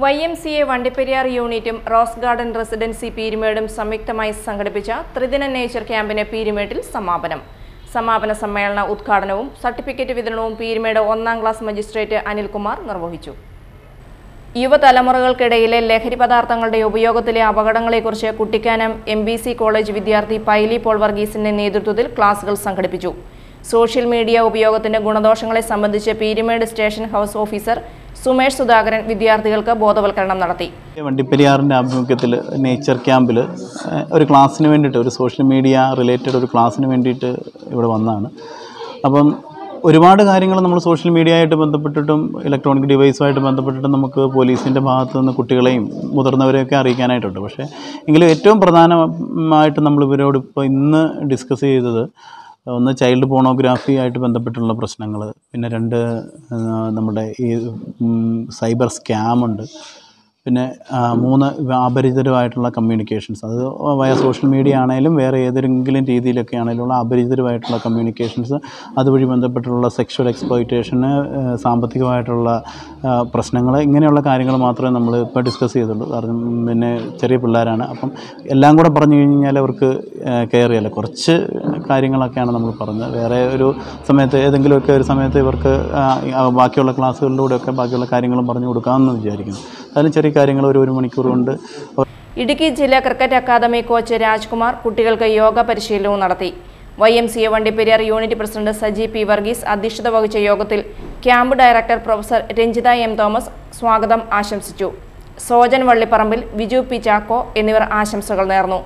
Y M C A Vandiperiyar യൂണിറ്റും rose garden residency പീരുമേടും സംയുക്തമായി സംഘടിപ്പിച്ച ത്രിദിന നേച്ചർ ക്യാമ്പിന് പീരുമേട്ടിൽ സമാപനം. സമാപന സമ്മേളന ഉദ്ഘാടനവും സർട്ടിഫിക്കറ്റ് വിതരണവും പീരുമേട് ഒന്നാം ക്ലാസ് മജിസ്ട്രേറ്റ് അനിൽകുമാർ നിർവഹിച്ചു. യുവതലമുറകൾക്കിടയിലെ ലഹരി പദാർത്ഥങ്ങളുടെ ഉപയോഗത്തിലെ അപകടങ്ങളെക്കുറിച്ച് കുട്ടിക്കാനം എം കോളേജ് വിദ്യാർത്ഥി പൈലി പോൾ വർഗീസിന്റെ നേതൃത്വത്തിൽ ക്ലാസുകൾ സംഘടിപ്പിച്ചു. സോഷ്യൽ മീഡിയ ഉപയോഗത്തിന്റെ ഗുണദോഷങ്ങളെ സംബന്ധിച്ച് Peermade station house officer Sumesh Sudhakaran വിദ്യാർത്ഥികൾക്ക് ബോധവൽക്കരണം നടത്തി. വണ്ടിപ്പെരിയാറിന്റെ ആഭിമുഖ്യത്തിൽ നേച്ചർ ക്യാമ്പിൽ ഒരു ക്ലാസ്സിന് വേണ്ടിയിട്ട് ഒരു സോഷ്യൽ മീഡിയ റിലേറ്റഡ് ഒരു ക്ലാസ്സിന് വേണ്ടിയിട്ട് ഇവിടെ വന്നതാണ് അപ്പം ഒരുപാട് കാര്യങ്ങൾ നമ്മൾ സോഷ്യൽ മീഡിയ ആയിട്ട് ബന്ധപ്പെട്ടിട്ടും ഇലക്ട്രോണിക് ഡിവൈസുമായിട്ട് ബന്ധപ്പെട്ടിട്ടും നമുക്ക് പോലീസിന്റെ ഭാഗത്ത് നിന്ന് കുട്ടികളെയും മുതിർന്നവരെയൊക്കെ അറിയിക്കാനായിട്ടുണ്ട്. പക്ഷേ എങ്കിലും ഏറ്റവും പ്രധാനമായിട്ട് നമ്മൾ ഇവരോട് ഇപ്പോൾ ഇന്ന് ഡിസ്കസ് ചെയ്തത് ഒന്ന് ചൈൽഡ് പോണോഗ്രാഫി ആയിട്ട് ബന്ധപ്പെട്ടുള്ള പ്രശ്നങ്ങൾ പിന്നെ രണ്ട് നമ്മുടെ ഈ സൈബർ സ്കാമുണ്ട് പിന്നെ മൂന്ന് അപരിചിതരുമായിട്ടുള്ള കമ്മ്യൂണിക്കേഷൻസ് അത് വയ സോഷ്യൽ മീഡിയ ആണെങ്കിലും വേറെ ഏതെങ്കിലും രീതിയിലൊക്കെ ആണെങ്കിലും അപരിചിതരുമായിട്ടുള്ള കമ്മ്യൂണിക്കേഷൻസ് അതുവഴി ബന്ധപ്പെട്ടുള്ള സെക്ഷൽ എക്സ്പ്ലോയിറ്റേഷന് സാമ്പത്തികമായിട്ടുള്ള പ്രശ്നങ്ങൾ ഇങ്ങനെയുള്ള കാര്യങ്ങൾ മാത്രമേ നമ്മൾ ഇപ്പോൾ ഡിസ്കസ് ചെയ്തുള്ളൂ. കാരണം പിന്നെ ചെറിയ പിള്ളേരാണ്. അപ്പം എല്ലാം കൂടെ പറഞ്ഞു കഴിഞ്ഞാൽ അവർക്ക് കെയർ ചെയ്യല്ല. കുറച്ച് കാര്യങ്ങളൊക്കെയാണ് നമ്മൾ പറഞ്ഞത്. വേറെ ഒരു സമയത്ത് ഏതെങ്കിലുമൊക്കെ ഒരു സമയത്ത് ഇവർക്ക് ബാക്കിയുള്ള ക്ലാസ്സുകളിലൂടെയൊക്കെ ബാക്കിയുള്ള കാര്യങ്ങളും പറഞ്ഞു കൊടുക്കാമെന്ന് വിചാരിക്കുന്നു. അതിലും ചെറിയ കാര്യങ്ങൾ ഒരു ഒരു മണിക്കൂർ കൊണ്ട് ഇടുക്കി ജില്ലാ ക്രിക്കറ്റ് അക്കാദമി കോച്ച് രാജ്കുമാർ കുട്ടികൾക്ക് യോഗ പരിശീലനവും നടത്തി. Y M C A Vandiperiyar unit president Saji P Varghese അധ്യക്ഷത വഹിച്ച യോഗത്തിൽ camp director professor Ranjitha M Thomas സ്വാഗതം ആശംസിച്ചു. സോജൻ വള്ളിപ്പറമ്പിൽ വിജു പി ചാക്കോ എന്നിവർ ആശംസകൾ നേർന്നു.